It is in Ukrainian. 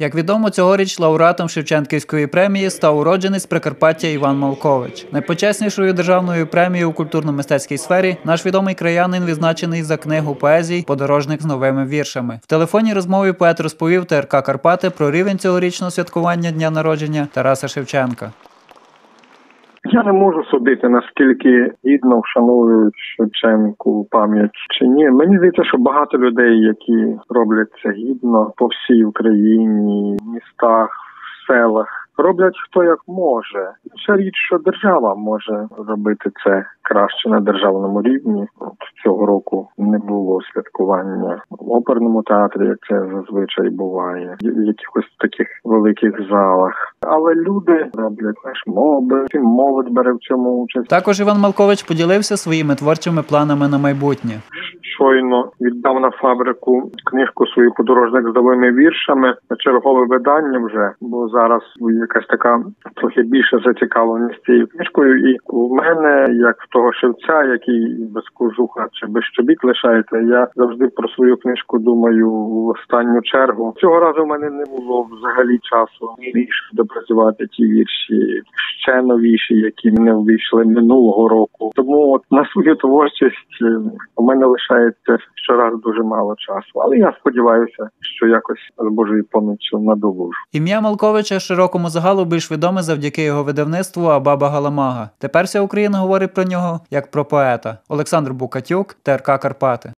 Як відомо, цьогоріч лауреатом Шевченківської премії став уродженець Прикарпаття Іван Малкович. Найпочеснішою державною премією у культурно-мистецькій сфері наш відомий краянин відзначений за книгу поезій Подорожник з новими віршами. В телефонній розмові поет розповів ТРК Карпати про рівень цьогорічного святкування дня народження Тараса Шевченка. Я не можу судити, наскільки гідно вшановують Шевченку пам'ять чи ні. Мені здається, що багато людей, які роблять це гідно по всій Україні, в містах, в селах, роблять хто як може. Інша річ, що держава може робити це краще на державному рівні. От цього року не було святкування в оперному театрі, як це зазвичай буває, в якихось таких великих залах. Але люди роблять і молодь бере в цьому участь. Також Іван Малкович поділився своїми творчими планами на майбутнє. Щойно віддав на фабрику книжку свою подорожник з новими віршами. Чергове видання вже, бо зараз якась така трохи більше зацікавленість цією книжкою. І в мене, як в того шевця, який без кожуха чи без чобіт лишається, я завжди про свою книжку думаю в останню чергу. Цього разу в мене не було взагалі часу більше допрацювати ті вірші ще новіші, які не вийшли минулого року. От на свою творчість е, у мене лишається щораз дуже мало часу. Але я сподіваюся, що якось з Божою поміччю надолужу. Ім'я Малковича широкому загалу більш відоме завдяки його видавництву Абаба Галамага. Тепер вся Україна говорить про нього як про поета. Олександр Букатюк, ТРК Карпати.